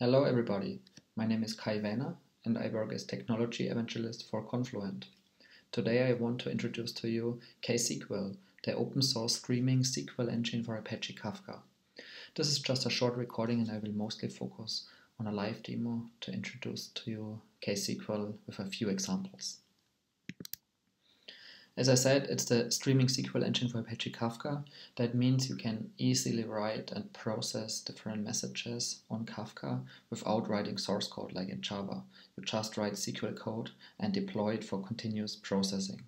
Hello everybody, my name is Kai Wähner and I work as Technology Evangelist for Confluent. Today I want to introduce to you KSQL, the open source streaming SQL engine for Apache Kafka. This is just a short recording and I will mostly focus on a live demo to introduce to you KSQL with a few examples. As I said, it's the streaming SQL engine for Apache Kafka. That means you can easily write and process different messages on Kafka without writing source code like in Java. You just write SQL code and deploy it for continuous processing.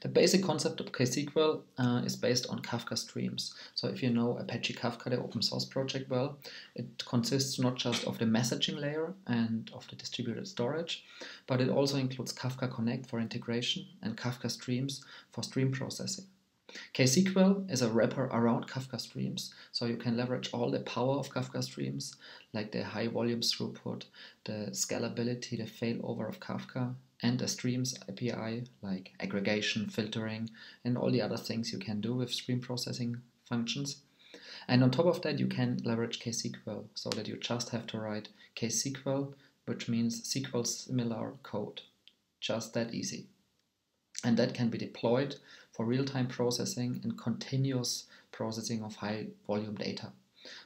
The basic concept of KSQL uh, is based on Kafka streams. So if you know Apache Kafka, the open source project well, it consists not just of the messaging layer and of the distributed storage, but it also includes Kafka Connect for integration and Kafka streams for stream processing. KSQL is a wrapper around Kafka streams, so you can leverage all the power of Kafka streams, like the high volume throughput, the scalability, the failover of Kafka, and a streams API, like aggregation, filtering, and all the other things you can do with stream processing functions. And on top of that, you can leverage KSQL, so that you just have to write KSQL, which means SQL similar code. Just that easy. And that can be deployed for real-time processing and continuous processing of high volume data.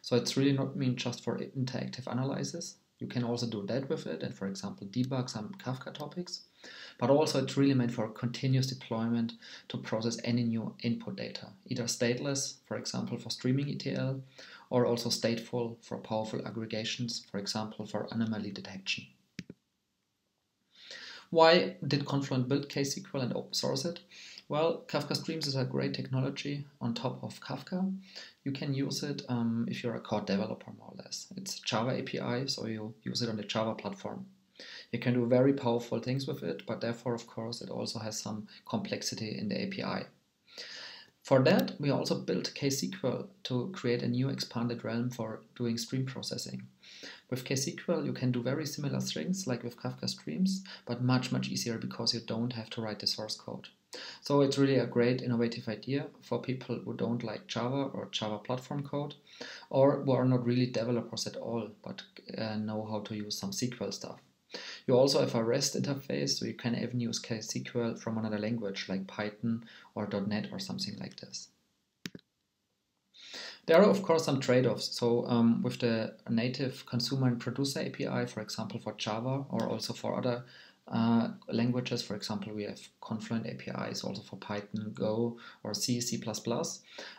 So it's really not mean just for interactive analysis. You can also do that with it and for example debug some Kafka topics. But also it's really meant for continuous deployment to process any new input data, either stateless, for example for streaming ETL, or also stateful for powerful aggregations, for example for anomaly detection. Why did Confluent build KSQL and open source it? Well, Kafka Streams is a great technology on top of Kafka. You can use it um, if you're a core developer, more or less. It's Java API, so you use it on the Java platform. You can do very powerful things with it, but therefore, of course, it also has some complexity in the API. For that, we also built KSQL to create a new expanded realm for doing stream processing. With KSQL, you can do very similar things like with Kafka Streams, but much, much easier because you don't have to write the source code. So it's really a great innovative idea for people who don't like Java or Java platform code, or who are not really developers at all, but uh, know how to use some SQL stuff. You also have a REST interface, so you can even use KSQL from another language like Python or .NET or something like this. There are of course some trade-offs. So um, with the native consumer and producer API, for example, for Java or also for other uh, languages, for example, we have Confluent APIs also for Python, Go, or C, C++.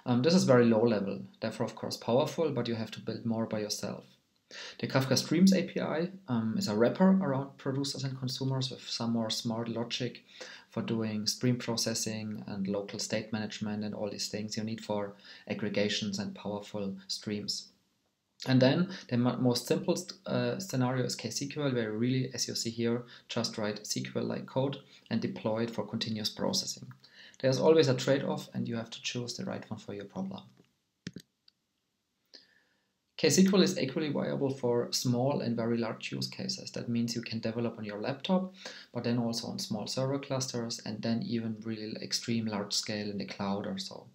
Um, this is very low level, therefore of course powerful, but you have to build more by yourself. The Kafka Streams API um, is a wrapper around producers and consumers with some more smart logic for doing stream processing and local state management and all these things you need for aggregations and powerful streams. And then the most simple uh, scenario is KSQL, where you really, as you see here, just write SQL-like code and deploy it for continuous processing. There's always a trade-off and you have to choose the right one for your problem. KSQL is equally viable for small and very large use cases. That means you can develop on your laptop, but then also on small server clusters, and then even really extreme large scale in the cloud or so.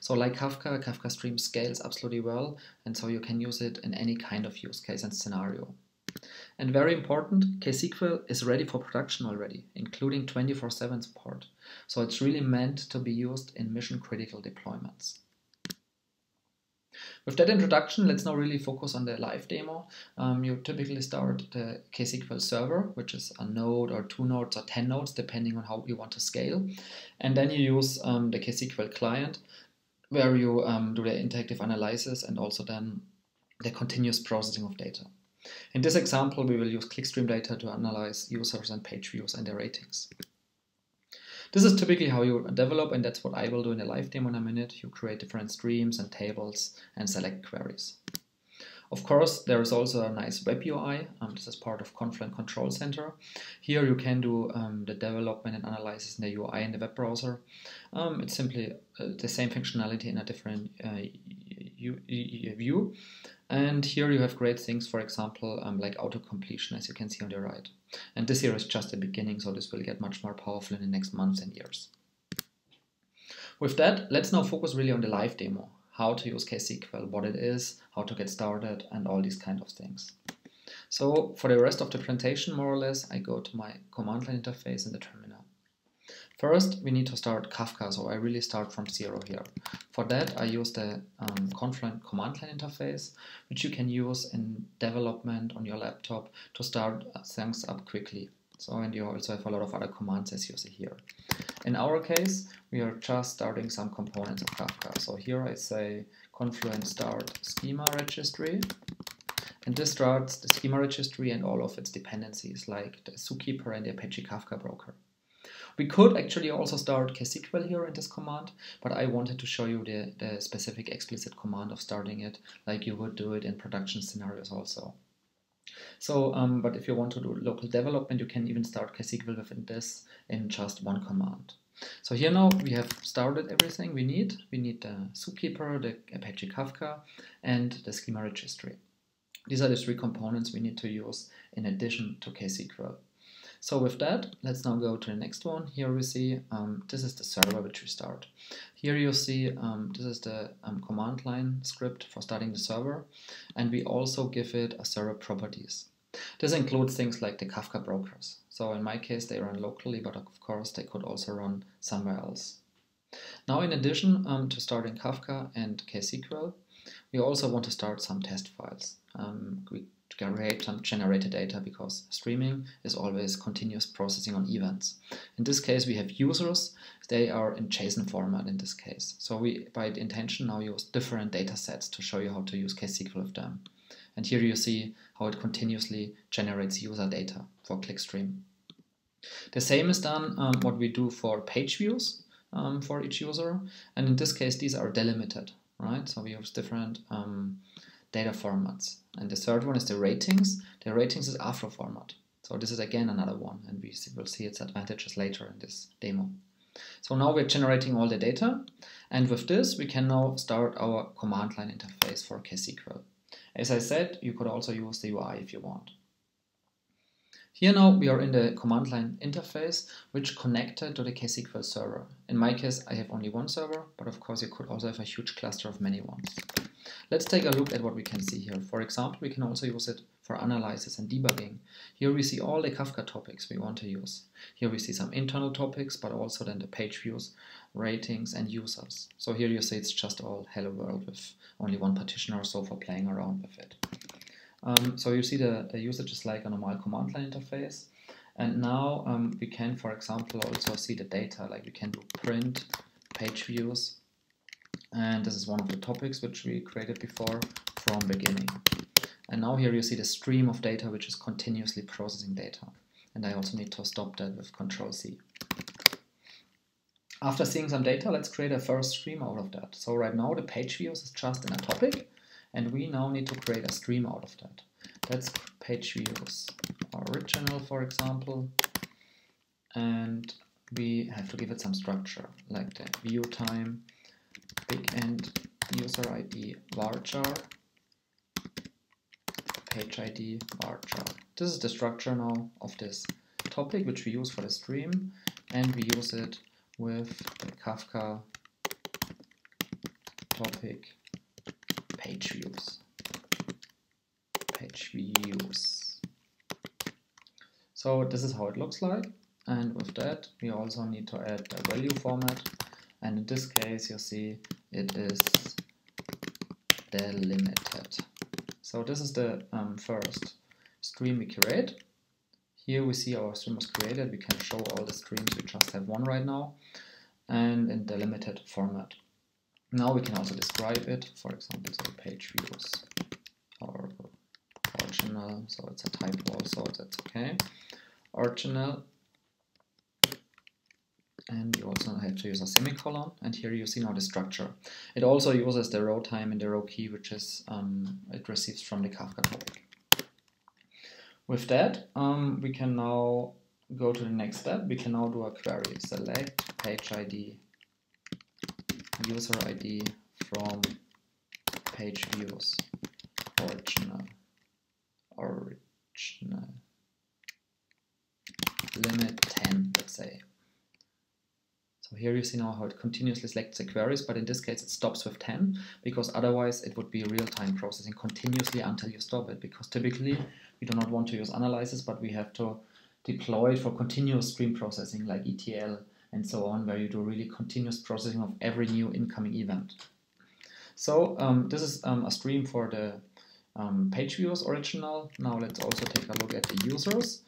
So like Kafka, Kafka Stream scales absolutely well, and so you can use it in any kind of use case and scenario. And very important, KSQL is ready for production already, including 24-7 support. So it's really meant to be used in mission critical deployments. With that introduction, let's now really focus on the live demo. Um, you typically start the KSQL server, which is a node or two nodes or 10 nodes, depending on how you want to scale. And then you use um, the KSQL client, where you um, do the interactive analysis and also then the continuous processing of data. In this example, we will use clickstream data to analyze users and page views and their ratings. This is typically how you develop, and that's what I will do in a live demo in a minute. You create different streams and tables and select queries. Of course, there is also a nice web UI. Um, this is part of Confluent Control Center. Here you can do um, the development and analysis in the UI in the web browser. Um, it's simply uh, the same functionality in a different uh, view. And here you have great things, for example, um, like auto completion, as you can see on the right. And this here is just the beginning, so this will get much more powerful in the next months and years. With that, let's now focus really on the live demo. how to use KSQL, what it is, how to get started, and all these kind of things. So for the rest of the presentation, more or less, I go to my command line interface in the terminal. First, we need to start Kafka, so I really start from zero here. For that, I use the um, Confluent command line interface, which you can use in development on your laptop to start things up quickly. So, and you also have a lot of other commands as you see here. In our case, we are just starting some components of Kafka. So here I say Confluent start schema registry. And this starts the schema registry and all of its dependencies, like the Zookeeper and the Apache Kafka broker. We could actually also start KSQL here in this command, but I wanted to show you the, the specific explicit command of starting it like you would do it in production scenarios also. So, um, but if you want to do local development, you can even start KSQL within this in just one command. So here now we have started everything we need. We need the Zookeeper, the Apache Kafka, and the schema registry. These are the three components we need to use in addition to KSQL. So with that, let's now go to the next one. Here we see um, this is the server which we start. Here you see um, this is the um, command line script for starting the server, and we also give it a server properties. This includes things like the Kafka brokers. So in my case, they run locally, but of course they could also run somewhere else. Now, in addition um, to starting Kafka and KSQL, we also want to start some test files. Um, we create some generated data because streaming is always continuous processing on events. In this case, we have users. They are in JSON format in this case. So we, by intention, now use different data sets to show you how to use KSQL with them. And here you see how it continuously generates user data for clickstream. The same is done um, what we do for page views um, for each user. And in this case, these are delimited, right? So we use different um, data formats. And the third one is the ratings. The ratings is Avro format. So this is again another one, and we will see its advantages later in this demo. So now we're generating all the data, and with this we can now start our command line interface for KSQL. As I said, you could also use the UI if you want. Here now we are in the command line interface, which connected to the KSQL server. In my case, I have only one server, but of course you could also have a huge cluster of many ones. Let's take a look at what we can see here. For example, we can also use it for analysis and debugging. Here we see all the Kafka topics we want to use. Here we see some internal topics, but also then the page views, ratings, and users. So here you see it's just all hello world with only one partition or so for playing around with it. Um, so you see the, the usage is like a normal command line interface. And now um, we can, for example, also see the data, like we can do print page views and this is one of the topics which we created before from beginning. And now here you see the stream of data which is continuously processing data. And I also need to stop that with Control C. After seeing some data, let's create a first stream out of that. So right now the page views is just in a topic, and we now need to create a stream out of that. That's page views original, for example, and we have to give it some structure, like the view time, bigint user ID varchar page ID varchar. This is the structure now of this topic which we use for the stream and we use it with the Kafka topic page views. Page views. So this is how it looks like and with that we also need to add a value format and in this case you see it is delimited. So this is the um, first stream we create. Here we see our stream was created. We can show all the streams. We just have one right now and in delimited format. Now we can also describe it. For example, so page views or original. So it's a typo also, that's okay. Original and you also have to use a semicolon and here you see now the structure. It also uses the row time and the row key which is um, it receives from the Kafka topic. With that um, we can now go to the next step. We can now do a query select page ID user ID from page views original original limit 10 let's say so here you see now how it continuously selects the queries, but in this case it stops with 10 because otherwise it would be real-time processing continuously until you stop it because typically we do not want to use analysis, but we have to deploy it for continuous stream processing like ETL and so on, where you do really continuous processing of every new incoming event. So um, this is um, a stream for the um, page views original. Now let's also take a look at the users.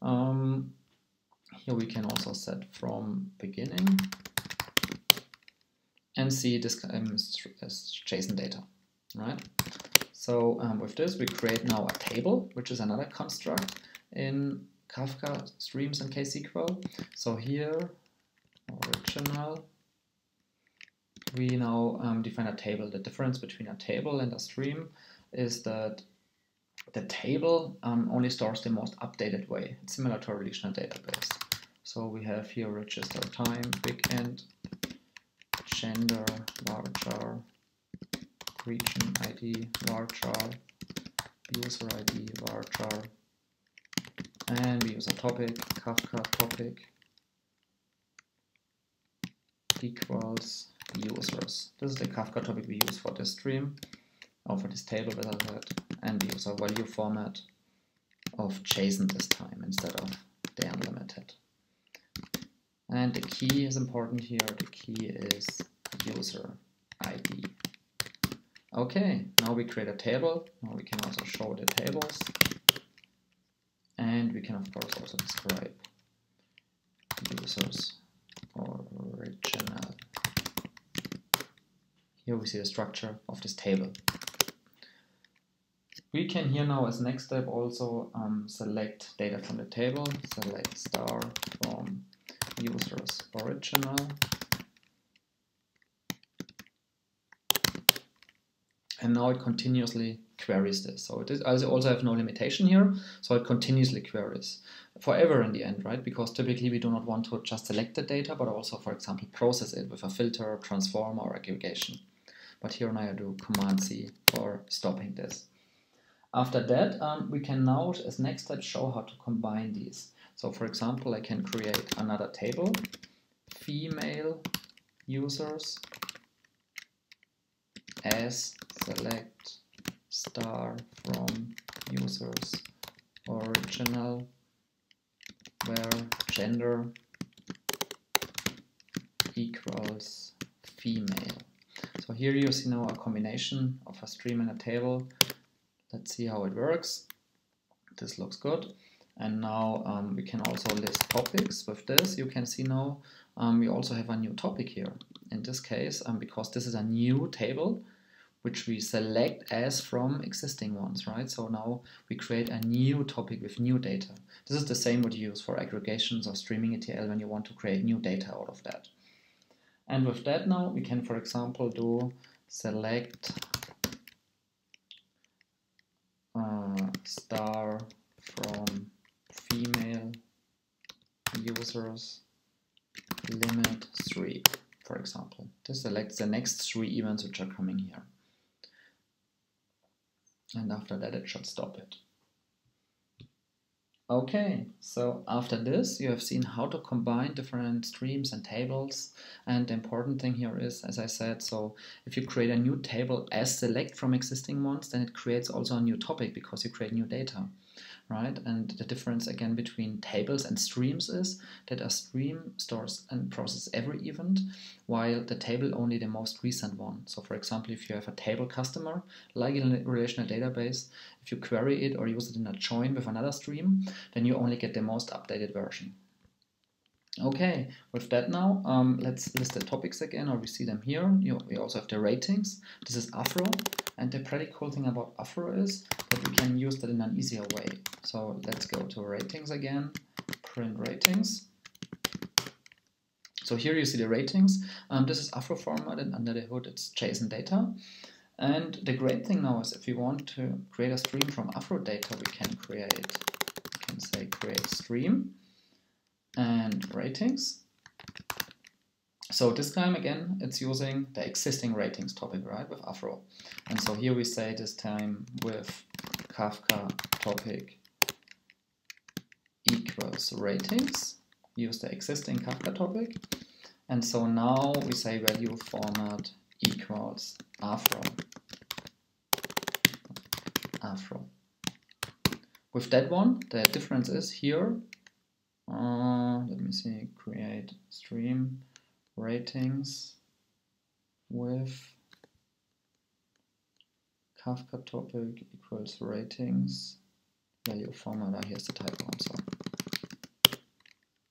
Um, here we can also set from beginning and see this um, as JSON data, right? So um, with this, we create now a table, which is another construct in Kafka streams and KSQL. So here, original, we now um, define a table. The difference between a table and a stream is that the table um, only stores the most updated way. Similar to a relational database. So we have here register time, bigint, gender, varchar, region ID, varchar, user ID, varchar, and we use a topic, Kafka topic equals users. This is the Kafka topic we use for this stream, or for this table that I had, and we use a value format of JSON this time instead of the unlimited. And the key is important here. The key is user ID. Okay, now we create a table. Now we can also show the tables. And we can of course also describe users original. Here we see the structure of this table. We can here now as next step also um, select data from the table, select star from users original and now it continuously queries this. So it is, I also have no limitation here, so it continuously queries forever in the end, right? Because typically we do not want to just select the data, but also, for example, process it with a filter, transform, or aggregation. But here now I do Command C for stopping this. After that, um, we can now, as next step, show how to combine these. So for example, I can create another table, female users as select star from users original where gender equals female. So here you see now a combination of a stream and a table. Let's see how it works. This looks good. And now um, we can also list topics with this. You can see now um, we also have a new topic here. In this case, um, because this is a new table, which we select as from existing ones, right? So now we create a new topic with new data. This is the same what you use for aggregations or streaming ETL when you want to create new data out of that. And with that now, we can, for example, do select uh, star from users limit 3, for example. This selects the next three events which are coming here. And after that it should stop it. Okay, so after this you have seen how to combine different streams and tables and the important thing here is, as I said, so if you create a new table as select from existing ones, then it creates also a new topic because you create new data right? And the difference again between tables and streams is that a stream stores and processes every event, while the table only the most recent one. So for example, if you have a table customer, like in a relational database, if you query it or use it in a join with another stream, then you only get the most updated version. Okay, with that now, um, let's list the topics again, or we see them here. You, we also have the ratings. This is Avro, and the pretty cool thing about Avro is that we can use that in an easier way. So let's go to ratings again, print ratings. So here you see the ratings. Um, this is Avro format, and under the hood it's JSON data. And the great thing now is if we want to create a stream from Avro data, we can create, we can say create stream and ratings. So this time again, it's using the existing ratings topic, right, with Avro. And so here we say this time with Kafka topic equals ratings, use the existing Kafka topic. And so now we say value format equals avro. Avro. With that one, the difference is here, uh, let me see, create stream ratings with Kafka topic equals ratings value formula. Here's the typo, I'm sorry.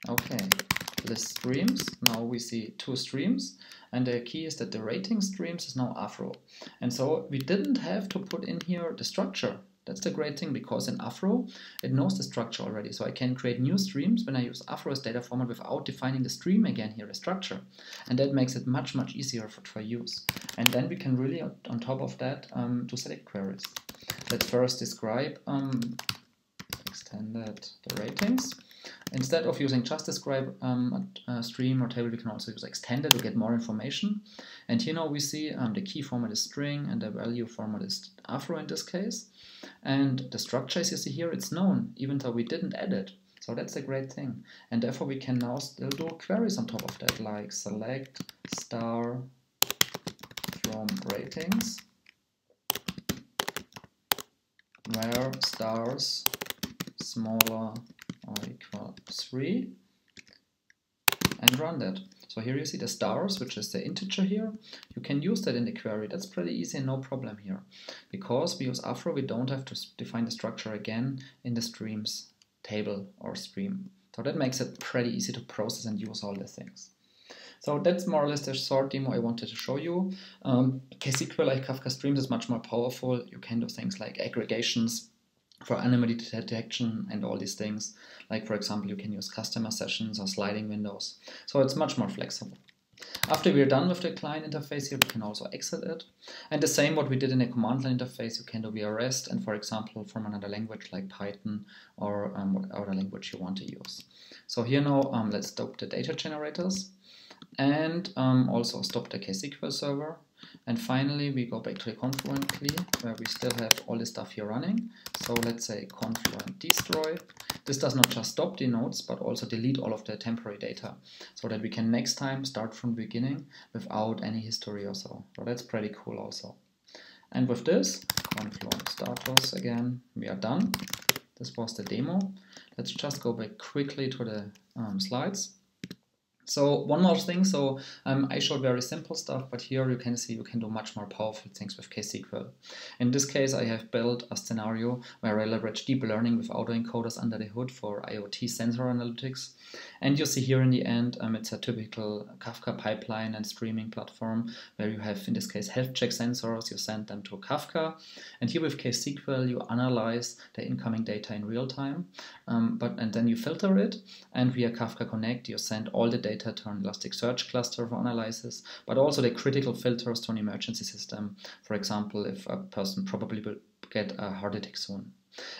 Okay, list streams. Now we see two streams, and the key is that the rating streams is now Avro. And so we didn't have to put in here the structure that's the great thing because in Avro, it knows the structure already. So I can create new streams when I use Avro as data format without defining the stream again here, as structure. And that makes it much, much easier for, for use. And then we can really, on top of that, um, do select queries. Let's first describe um, extended the ratings. Instead of using just describe um, a, stream or table, we can also use extended to get more information. And here now we see um, the key format is string and the value format is Avro in this case. And the structure, as you see here, it's known, even though we didn't add it. So that's a great thing. And therefore we can now still do queries on top of that, like select star from ratings, where stars smaller or equal 3 and run that. So here you see the stars, which is the integer here. You can use that in the query. That's pretty easy and no problem here. Because we use Avro, we don't have to define the structure again in the streams table or stream. So that makes it pretty easy to process and use all the things. So that's more or less the short demo I wanted to show you. Um, KSQL like Kafka Streams is much more powerful. You can do things like aggregations, for anomaly detection and all these things. Like for example, you can use customer sessions or sliding windows. So it's much more flexible. After we're done with the client interface here, we can also exit it. And the same what we did in the command line interface, you can do via REST and for example from another language like Python or um, whatever language you want to use. So here now, um, let's stop the data generators and um, also stop the KSQL server and finally, we go back to the Confluent CLI where we still have all the stuff here running. So let's say Confluent destroy. This does not just stop the nodes, but also delete all of the temporary data so that we can next time start from the beginning without any history or so. So that's pretty cool also. And with this, Confluent status again, we are done. This was the demo. Let's just go back quickly to the um, slides. So one more thing, so um, I showed very simple stuff, but here you can see you can do much more powerful things with KSQL. In this case, I have built a scenario where I leverage deep learning with autoencoders under the hood for IoT sensor analytics. And you see here in the end, um, it's a typical Kafka pipeline and streaming platform where you have, in this case, health check sensors, you send them to Kafka. And here with KSQL, you analyze the incoming data in real time, um, but and then you filter it. And via Kafka Connect, you send all the data data to an Elasticsearch cluster for analysis, but also the critical filters to an emergency system. For example, if a person probably will get a heart attack soon.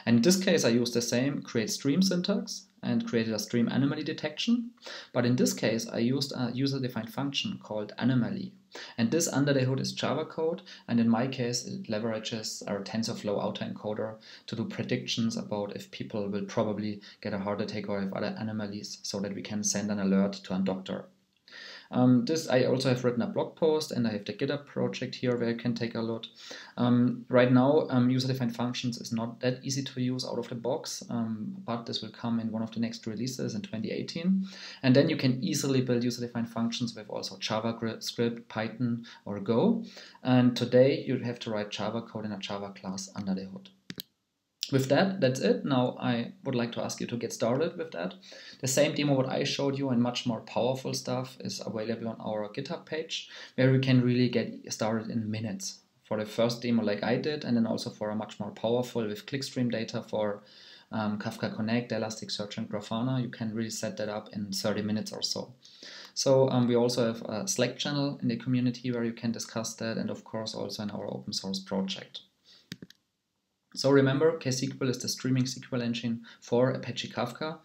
And in this case, I use the same create stream syntax and created a stream anomaly detection. But in this case, I used a user-defined function called anomaly. And this under the hood is Java code. And in my case, it leverages our TensorFlow autoencoder to do predictions about if people will probably get a heart attack or have other anomalies so that we can send an alert to a doctor. Um, this I also have written a blog post and I have the GitHub project here where you can take a look. Um, right now, um, user-defined functions is not that easy to use out of the box, um, but this will come in one of the next releases in 2018. And then you can easily build user-defined functions with also JavaScript, Python, or Go. And today you have to write Java code in a Java class under the hood with that, that's it. Now I would like to ask you to get started with that. The same demo what I showed you and much more powerful stuff is available on our GitHub page where you can really get started in minutes for the first demo like I did and then also for a much more powerful with clickstream data for um, Kafka Connect, Elasticsearch and Grafana. You can really set that up in 30 minutes or so. So um, we also have a Slack channel in the community where you can discuss that and of course also in our open source project. So remember, KSQL is the streaming SQL engine for Apache Kafka,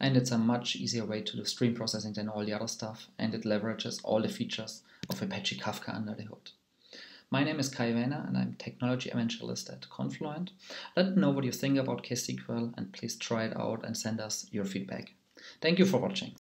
and it's a much easier way to do stream processing than all the other stuff, and it leverages all the features of Apache Kafka under the hood. My name is Kai Wähner, and I'm Technology Evangelist at Confluent. Let me know what you think about KSQL, and please try it out and send us your feedback. Thank you for watching.